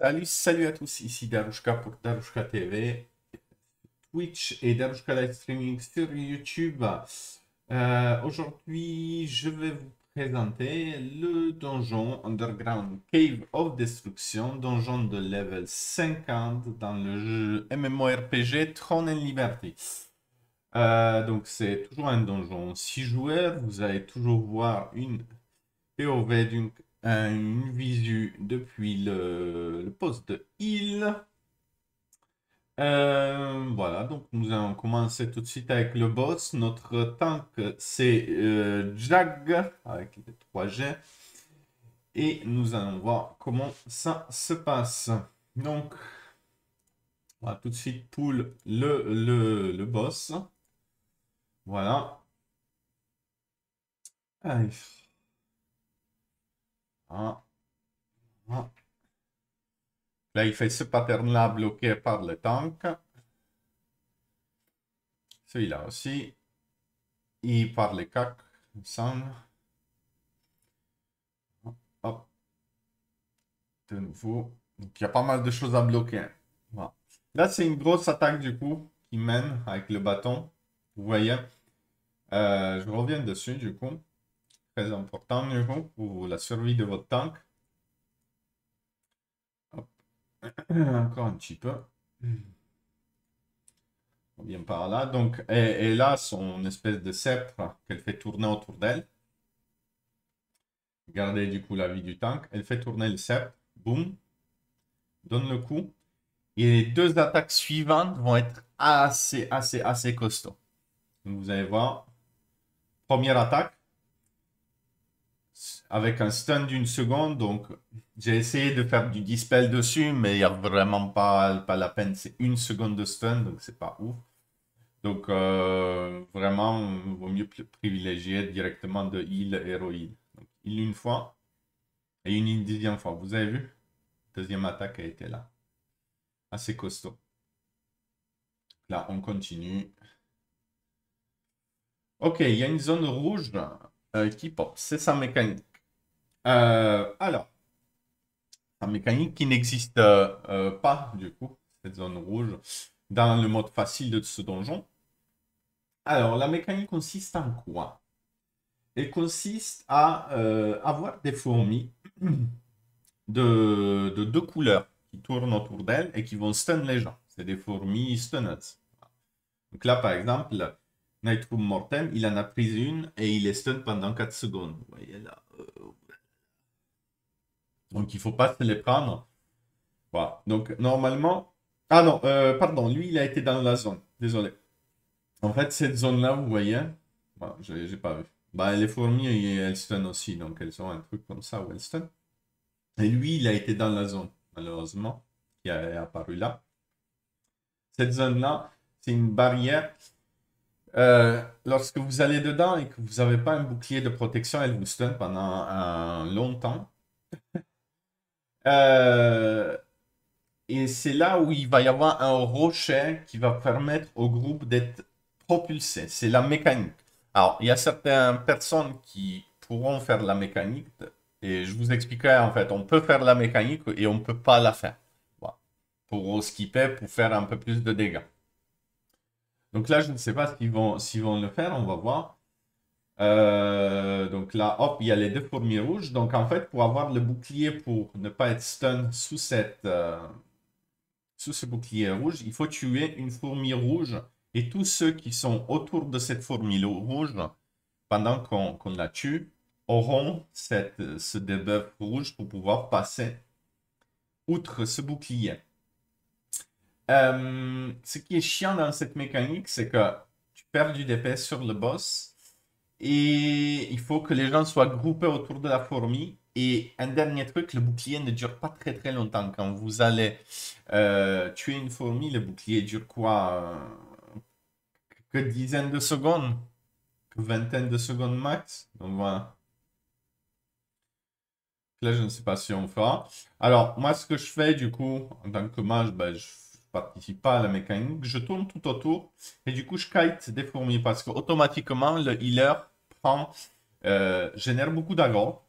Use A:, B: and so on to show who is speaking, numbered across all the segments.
A: Salut, salut à tous, ici Darushka pour Darushka TV, Twitch et Darushka Live Streaming sur YouTube. Euh, aujourd'hui, je vais vous présenter le donjon Underground Cave of Destruction, donjon de level 50 dans le jeu MMORPG Throne and Liberty. Euh, donc c'est toujours un donjon 6 joueurs, vous allez toujours voir une POV d'une une visu depuis le, poste heal. Euh, voilà, donc nous allons commencer tout de suite avec le boss. Notre tank, c'est euh, Jag, avec les 3G. Et nous allons voir comment ça se passe. Donc, on va tout de suite pull le, le, le boss. Voilà. Allez. Ah. Ah. Là, il fait ce pattern-là bloqué par le tank. Celui-là aussi. Et par les cacs. Hop. De nouveau. Donc, il y a pas mal de choses à bloquer. Là, c'est une grosse attaque du coup qui mène avec le bâton. Vous voyez. Euh, je reviens dessus du coup important pour la survie de votre tank. Encore un petit peu. On vient par là. Donc, et, là, son espèce de sceptre qu'elle fait tourner autour d'elle. Regardez du coup la vie du tank. Elle fait tourner le sceptre. Boum. Donne le coup. Et les deux attaques suivantes vont être assez, assez, assez costauds. vous allez voir. Première attaque avec un stun d'une seconde. Donc, j'ai essayé de faire du dispel dessus, mais il n'y a vraiment pas, pas la peine. C'est une seconde de stun, donc c'est pas ouf. Donc, euh, vraiment, il vaut mieux privilégier directement de heal, hero heal. Donc, heal une fois et une deuxième fois. Vous avez vu? Deuxième attaque a été là. Assez costaud. Là, on continue. Ok, il y a une zone rouge euh, qui pop. C'est sa mécanique. Euh, alors, sa mécanique qui n'existe euh, pas, du coup, cette zone rouge, dans le mode facile de ce donjon. Alors, la mécanique consiste en quoi? Elle consiste à avoir des fourmis de, deux couleurs qui tournent autour d'elle et qui vont stun les gens. C'est des fourmis stunners. Donc là, par exemple, Nightroom Mortem, il en a pris une et il est stun pendant 4 secondes. Vous voyez là. Euh, Donc il faut pas se les prendre. Donc normalement. Ah non, euh, pardon, lui il a été dans la zone. Désolé. En fait, cette zone-là, vous voyez. Voilà, j'ai pas vu. Bah, les fourmis, elles stun aussi. Donc elles ont un truc comme ça où elles stun. Et lui, il a été dans la zone, malheureusement, qui est apparu là. Cette zone-là, c'est une barrière euh, lorsque vous allez dedans et que vous n'avez pas un bouclier de protection, elle vous stun pendant un long temps. Euh, et c'est là où il va y avoir un rocher qui va permettre au groupe d'être propulsé. C'est la mécanique. Alors, il y a certaines personnes qui pourront faire la mécanique. Et je vous expliquerai, en fait, on peut faire la mécanique et on ne peut pas la faire. Pour skipper, pour faire un peu plus de dégâts. Donc là, je ne sais pas s'ils vont, vont le faire, on va voir. Euh, donc là, hop, il y a les deux fourmis rouges. Donc en fait, pour avoir le bouclier pour ne pas être stun sous, cette, euh, sous ce bouclier rouge, il faut tuer une fourmi rouge. Et tous ceux qui sont autour de cette fourmi rouge, pendant qu'on la tue, auront cette, ce debuff rouge pour pouvoir passer outre ce bouclier. Euh, ce qui est chiant dans cette mécanique, c'est que tu perds du DPS sur le boss et il faut que les gens soient groupés autour de la fourmi. Et un dernier truc, le bouclier ne dure pas très très longtemps. Quand vous allez euh, tuer une fourmi, le bouclier dure quoi euh, Que dizaines de secondes? Que vingtaine de secondes max? Donc voilà. Là, je ne sais pas si on fera. Alors, moi, ce que je fais, du coup, en tant que mage, ben, je participe pas à la mécanique, je tourne tout autour et du coup je kite des fourmis parce que automatiquement le healer prend, euh, génère beaucoup d'aggro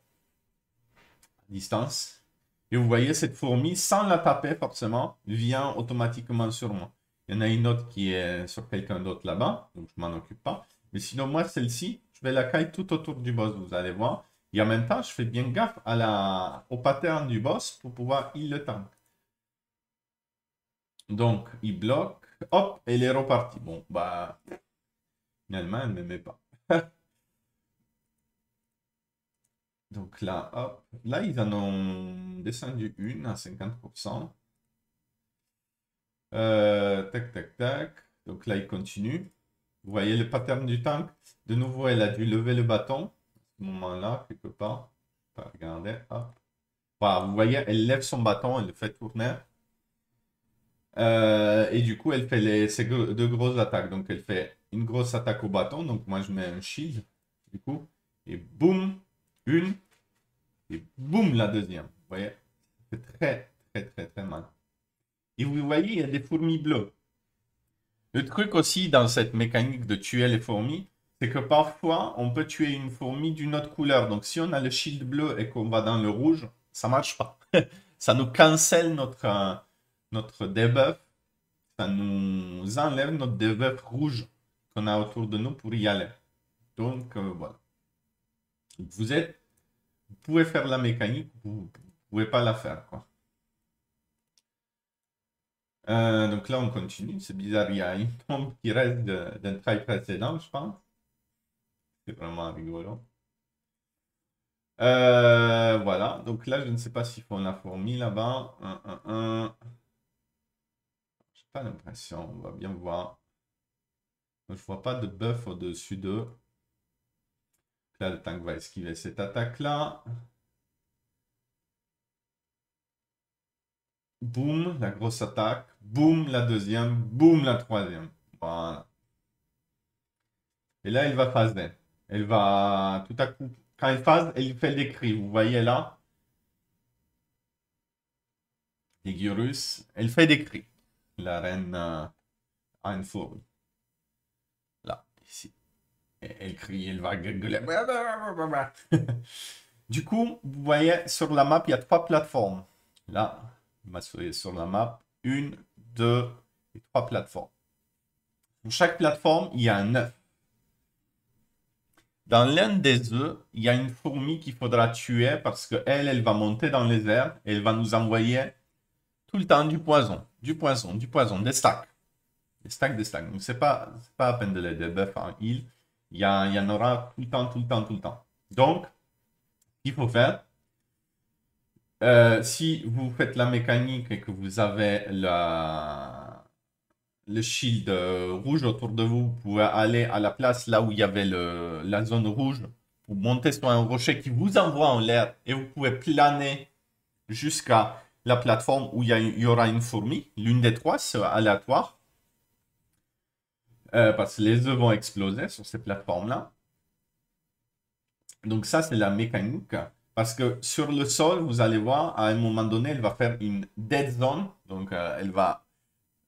A: distance Et vous voyez, cette fourmi, sans la taper forcément, vient automatiquement sur moi. Il y en a une autre qui est sur quelqu'un d'autre là-bas, donc je m'en occupe pas. Mais sinon, moi, celle-ci, je vais la caille tout autour du boss, vous allez voir. Et en même temps, je fais bien gaffe à la, au pattern du boss pour pouvoir il le tank. Donc, il bloque. Hop, et il est reparti. Bon, bah, finalement, elle ne m'aimait pas. Donc là, hop. Là, ils en ont descendu une à 50%. Euh, tac, tac, tac. Donc là, il continue. Vous voyez le pattern du tank. De nouveau, elle a dû lever le bâton. À ce moment-là, quelque part. Regardez, hop. Voilà, vous voyez, elle lève son bâton, elle le fait tourner. Euh, et du coup, elle fait les, ces deux grosses attaques. Donc, elle fait une grosse attaque au bâton. Donc, moi, je mets un shield. Du coup, et boum, une. Et boum, la deuxième. Vous voyez? C'est très, très, très, très mal. Et vous voyez, il y a des fourmis bleues. Le truc aussi dans cette mécanique de tuer les fourmis, c'est que parfois, on peut tuer une fourmi d'une autre couleur. Donc, si on a le shield bleu et qu'on va dans le rouge, ça marche pas. ça nous cancelle notre, euh, notre debuff. Ça nous enlève notre debuff rouge qu'on a autour de nous pour y aller. Donc, euh, voilà. Vous êtes... Vous pouvez faire la mécanique, vous ne pouvez pas la faire, quoi. Euh, donc là, on continue. C'est bizarre, il y a une tombe qui reste d'un trail précédent, je pense. C'est vraiment rigolo. Euh, voilà. Donc là, je ne sais pas s'ils font la fourmi là-bas. L'impression. On va bien voir. Je vois pas de buff au-dessus d'eux. Là, le tank va esquiver cette attaque-là. Boum, la grosse attaque. Boum, la deuxième. Boum, la troisième. Voilà. Et là, elle va phaser. Elle va tout à coup, quand elle phase, elle fait des cris. Vous voyez là Ligurus, elle fait des cris. La reine euh, Là, ici. elle crie, elle va gueuler. du coup, vous voyez, sur la map, il y a trois plateformes. Là, sur la map, une, deux et trois plateformes. Pour chaque plateforme, il y a un œuf. Dans l'un des œufs, il y a une fourmi qu'il faudra tuer parce qu'elle, elle va monter dans les airs elle va nous envoyer tout le temps du poison, du poison, du poison, des stacks. Des stacks, des stacks. Donc, ce n'est pas, à peine de les debuff en heal. Il y, il en aura tout le temps, tout le temps, tout le temps. Donc, qu'il faut faire, euh, si vous faites la mécanique et que vous avez la, le shield rouge autour de vous, vous pouvez aller à la place là où il y avait la zone rouge pour monter sur un rocher qui vous envoie en l'air et vous pouvez planer jusqu'à la plateforme où il y, aura une fourmi. L'une des trois, c'est aléatoire. Euh, parce que les œufs vont exploser sur ces plateformes-là. Donc ça, c'est la mécanique. Parce que sur le sol, vous allez voir, à un moment donné, elle va faire une dead zone. Donc, euh, elle va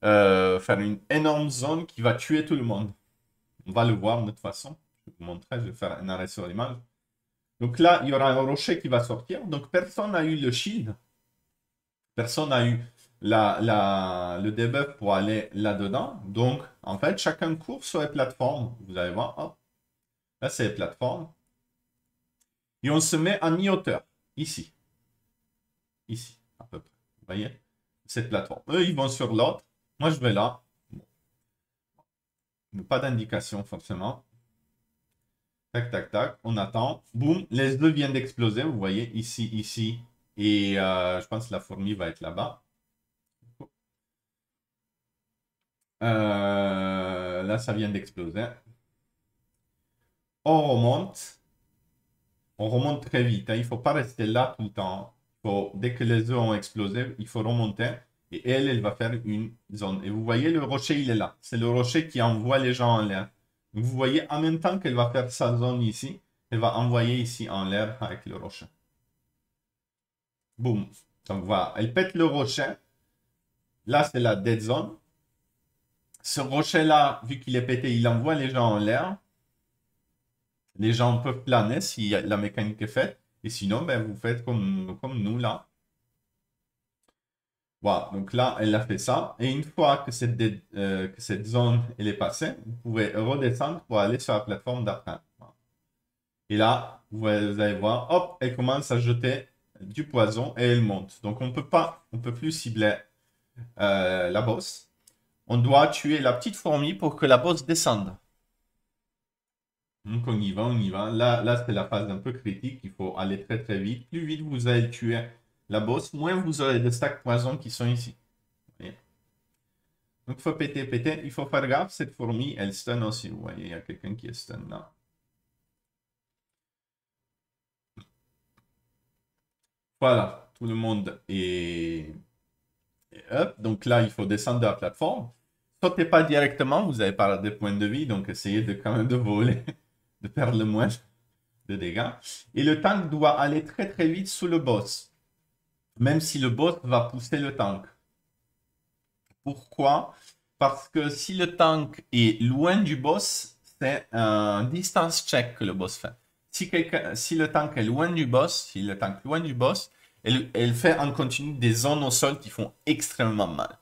A: euh, faire une énorme zone qui va tuer tout le monde. On va le voir de toute façon. Je vais vous montrer, je vais faire un arrêt sur l'image. Donc là, il y aura un rocher qui va sortir. Donc, personne n'a eu le shield. Personne n'a eu le debuff pour aller là-dedans. Donc, en fait, chacun court sur les plateformes. Vous allez voir, Là, c'est les plateformes. Et on se met en mi-hauteur, ici. Ici, à peu près. Vous voyez? Cette plateforme. Eux, ils vont sur l'autre. Moi, je vais là. Pas d'indication, forcément. Tac, tac, tac. On attend. Boum. Les deux viennent d'exploser. Vous voyez, ici, ici. Et euh, je pense que la fourmi va être là-bas. Euh, là, ça vient d'exploser. On remonte on remonte très vite. Hein. Il ne faut pas rester là tout le temps. Faut, dès que les œufs ont explosé, il faut remonter. Et elle, elle va faire une zone. Et vous voyez, le rocher, il est là. C'est le rocher qui envoie les gens en l'air. Vous voyez, en même temps qu'elle va faire sa zone ici, elle va envoyer ici en l'air avec le rocher. Boum. Donc voilà, elle pète le rocher. Là, c'est la dead zone. Ce rocher-là, vu qu'il est pété, il envoie les gens en l'air. Les gens peuvent planer si la mécanique est faite. Et sinon, ben, vous faites comme, comme nous là. Voilà, donc là, elle a fait ça. Et une fois que cette, euh, zone elle est passée, vous pouvez redescendre pour aller sur la plateforme d'après. Et là, vous allez voir, hop, elle commence à jeter du poison et elle monte. Donc on peut pas, on peut plus cibler euh, la bosse. On doit tuer la petite fourmi pour que la bosse descende. Donc on y va, on y va. Là, là c'est la phase un peu critique. Il faut aller très très vite. Plus vite vous allez tuer la bosse, moins vous aurez de stacks poison qui sont ici. Donc il faut péter, péter. Il faut faire gaffe, cette fourmi, elle stun aussi. Vous voyez, il y a quelqu'un qui est stun là. Voilà, tout le monde est... Donc là, il faut descendre de la plateforme. Sautez pas directement, vous n'avez pas des points de vie, donc essayez de quand même de voler, de perdre le moins de dégâts. Et le tank doit aller très très vite sous le boss, même si le boss va pousser le tank. Pourquoi? Parce que si le tank est loin du boss, c'est un distance check que le boss fait. Si, le tank est loin du boss, si le tank est loin du boss, elle, elle fait en continu des zones au sol qui font extrêmement mal.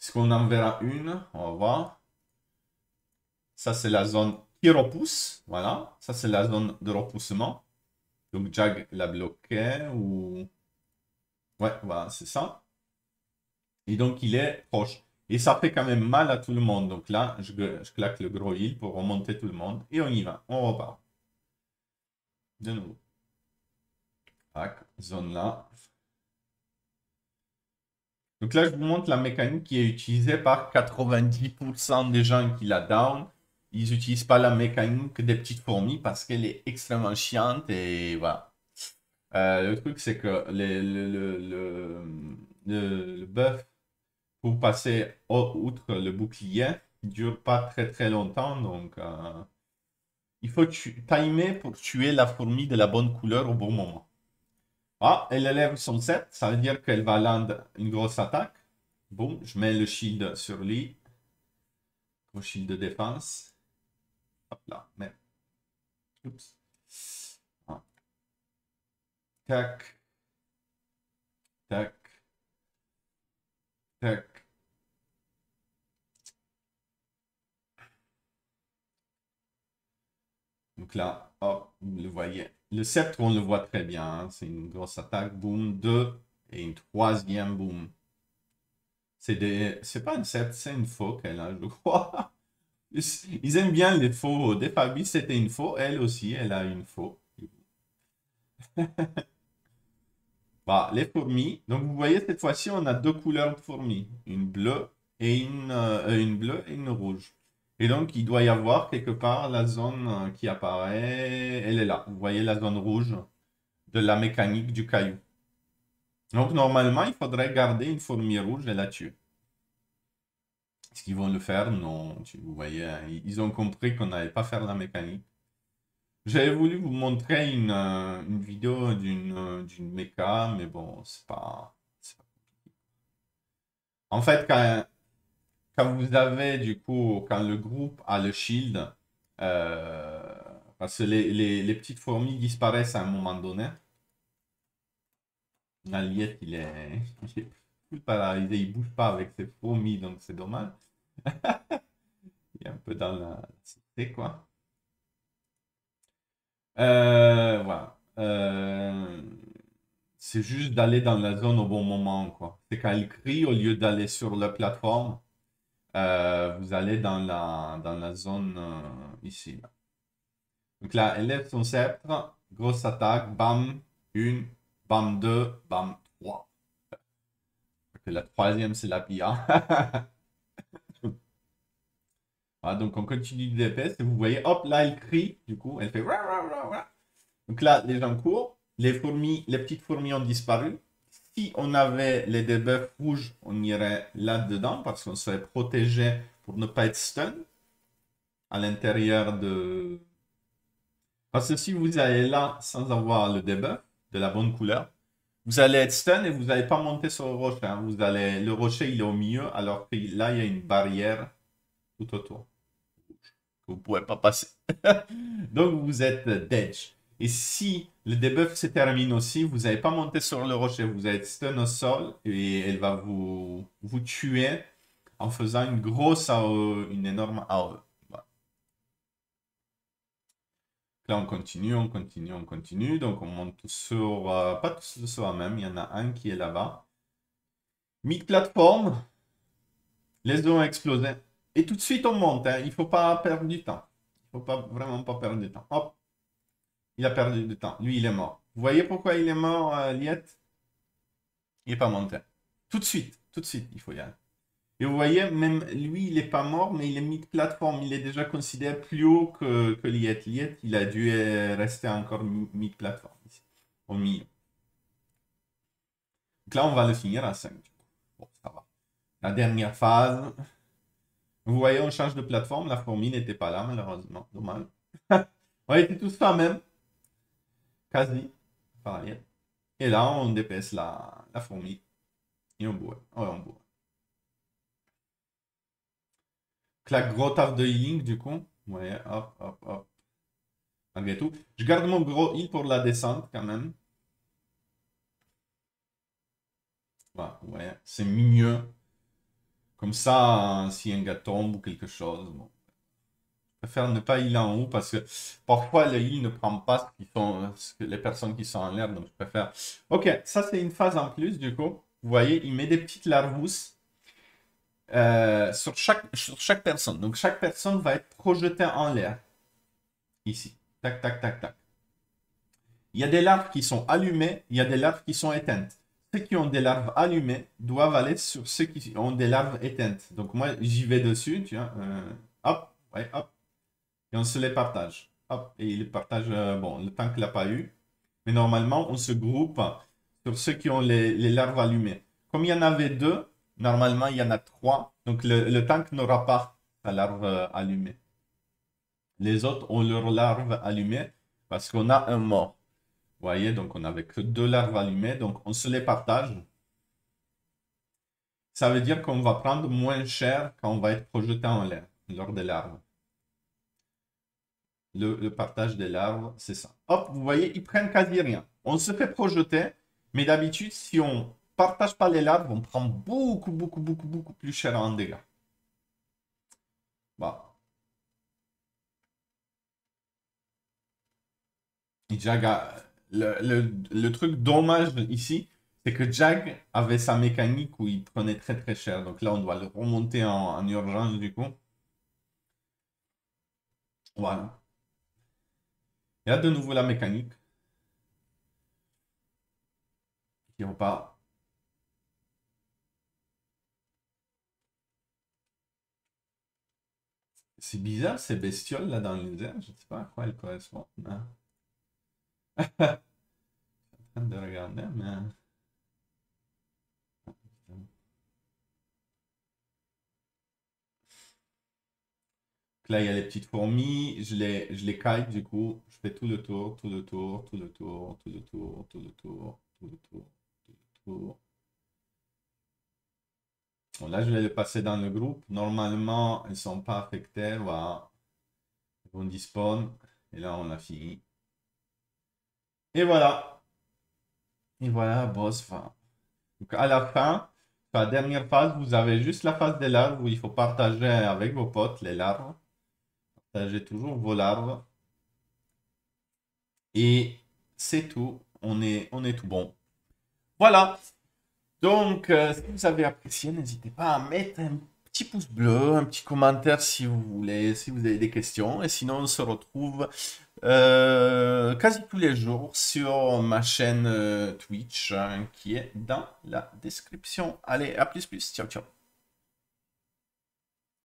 A: Est-ce qu'on en verra une On va voir. Ça, c'est la zone qui repousse. Voilà. Ça, c'est la zone de repoussement. Donc, Jag l'a bloqué ou... Ouais, voilà, c'est ça. Et donc, il est proche. Et ça fait quand même mal à tout le monde. Donc là, je, claque le gros heal pour remonter tout le monde. Et on y va. On repart. De nouveau. Tac, zone là. Donc là, je vous montre la mécanique qui est utilisée par 90% des gens qui la down. Ils n'utilisent pas la mécanique des petites fourmis parce qu'elle est extrêmement chiante et voilà. Euh, le truc, c'est que le, le, le, le buff pour passer outre le bouclier dure pas très très longtemps. Donc, euh, il faut timer pour tuer la fourmi de la bonne couleur au bon moment. Ah, elle élève son 7, ça veut dire qu'elle va land une grosse attaque. Bon, je mets le shield sur lui. Gros shield de défense. Hop là, mais. Oups. Ah. Tac. Tac. Tac. Donc là, hop, vous le voyez. Le sceptre, on le voit très bien. Hein. C'est une grosse attaque. Boum. Deux. Et une troisième. Boum. C'est des... C'est pas une sceptre, c'est une faux qu'elle a, je crois. Ils aiment bien les faux. Des Fabi, c'était une faux. Elle aussi, elle a une faux. bah, les fourmis. Donc, vous voyez, cette fois-ci, on a deux couleurs de fourmis. Une bleue euh, une bleue et une rouge. Et donc, il doit y avoir quelque part la zone euh, qui apparaît. Elle est là. Vous voyez la zone rouge de la mécanique du caillou. Donc, normalement, il faudrait garder une fourmi rouge et la tuer. Est-ce qu'ils vont le faire Non. Vous voyez, hein, ils ont compris qu'on n'allait pas faire la mécanique. J'avais voulu vous montrer une, euh, vidéo d'une euh, d'une méca, mais bon, c'est pas En fait, quand, quand vous avez, du coup, quand le groupe a le shield, euh, parce que les, petites fourmis disparaissent à un moment donné. L'alliette, il est, il est paralysé, il bouge pas avec ses fourmis, donc c'est dommage. il est un peu dans la cité, quoi. Euh, voilà. Euh, c'est juste d'aller dans la zone au bon moment, quoi. C'est quand il crie, au lieu d'aller sur la plateforme, euh, vous allez dans la, dans la zone euh, ici. Donc là, elle lève son sceptre, grosse attaque, bam, une, bam, deux, bam, trois. la troisième, c'est la pia. donc on continue de DPS et vous voyez, hop, là, elle crie, du coup, elle fait... Donc là, les gens courent, les fourmis, les petites fourmis ont disparu si on avait les debuffs rouges, on irait là-dedans parce qu'on serait protégé pour ne pas être stun à l'intérieur de... Parce que si vous allez là sans avoir le debuff de la bonne couleur, vous allez être stun et vous n'allez pas monter sur le rocher. Hein. Vous allez... Le rocher, il est au milieu, alors que là, il y a une barrière tout autour. Vous ne pouvez pas passer. Donc, vous êtes dead. Et si le debuff se termine aussi, vous n'avez pas monté sur le rocher, vous êtes stun au sol et elle va vous, vous tuer en faisant une grosse AOE, une énorme AOE. Là, on continue, on continue, on continue. Donc, on monte sur... Euh, pas tous sur la même, il y en a un qui est là-bas. Mid-plateforme. Les eaux ont explosé. Et tout de suite, on monte. Hein. Il ne faut pas perdre du temps. Il ne faut pas, vraiment pas perdre du temps. Hop. Il a perdu du temps. Lui, il est mort. Vous voyez pourquoi il est mort, euh, Liette? Il n'est pas monté. Tout de suite. Tout de suite, il faut y aller. Et vous voyez, même lui, il n'est pas mort, mais il est mis de plateforme. Il est déjà considéré plus haut que, que Liet. Liet, il a dû rester encore mis de plateforme ici, au milieu. Donc là, on va le finir à 5. Bon, ça va. La dernière phase. Vous voyez, on change de plateforme. La fourmi n'était pas là, malheureusement. Dommage. on était tous là même. Quasi. Et là, on dépaisse la, la fourmi. Et on boit. on boit. Claque gros taf de healing du coup. Ouais, hop, hop, hop. Malgré tout. Je garde mon gros heal pour la descente quand même. ouais, c'est mieux. Comme ça, si un gars tombe ou quelque chose, bon. Préfère ne pas heal en haut parce que parfois le heal ne prend pas ce sont, les personnes qui sont en l'air, donc je préfère. Ok, ça c'est une phase en plus du coup. Vous voyez, il met des petites larvousses euh, sur, chaque, sur chaque personne. Donc, chaque personne va être projetée en l'air. Ici. Tac, tac, tac, tac. Il y a des larves qui sont allumées, il y a des larves qui sont éteintes. Ceux qui ont des larves allumées doivent aller sur ceux qui ont des larves éteintes. Donc, moi, j'y vais dessus, tu vois. Euh, hop, ouais, hop. Et on se les partage. Hop, et il partage, euh, bon, le tank l'a pas eu. Mais normalement, on se groupe sur ceux qui ont les, les larves allumées. Comme il y en avait deux, Normalement, il y en a trois. Donc, le, tank n'aura pas sa larve euh, allumée. Les autres ont leur larve allumée parce qu'on a un mort. Vous voyez, donc on n'avait que deux larves allumées. Donc, on se les partage. Ça veut dire qu'on va prendre moins cher quand on va être projeté en l'air lors des larves. Le, le partage des larves, c'est ça. Hop, vous voyez, ils prennent quasi rien. On se fait projeter, mais d'habitude, si on partage pas les larves, on prend beaucoup, beaucoup, beaucoup, beaucoup plus cher en dégâts. Bah. Jag le, truc dommage ici, c'est que Jag avait sa mécanique où il prenait très très cher. Donc là, on doit le remonter en, urgence du coup. Voilà. Il y a de nouveau la mécanique. Qui repart C'est bizarre ces bestioles là dans les. Je ne sais pas à quoi elles correspondent. Hein. Je suis en train de regarder, mais. Là, il y a les petites fourmis. Je les, je les kite du coup. Je fais tout le tour, tout le tour, tout le tour, tout le tour, tout le tour, tout le tour, tout le tour. Bon, là, je vais les passer dans le groupe. Normalement, elles ne sont pas affectées. Voilà. On despawn. Et là, on a fini. Et voilà. Et voilà, boss fin. Donc, à la fin, la dernière phase, vous avez juste la phase des larves où il faut partager avec vos potes les larves. Partagez toujours vos larves. Et c'est tout. On est, on est tout bon. Voilà. Donc, euh, si vous avez apprécié, n'hésitez pas à mettre un petit pouce bleu, un petit commentaire si vous voulez, si vous avez des questions. Et sinon, on se retrouve euh, quasi tous les jours sur ma chaîne euh, Twitch hein, qui est dans la description. Allez, à plus plus. Ciao, ciao.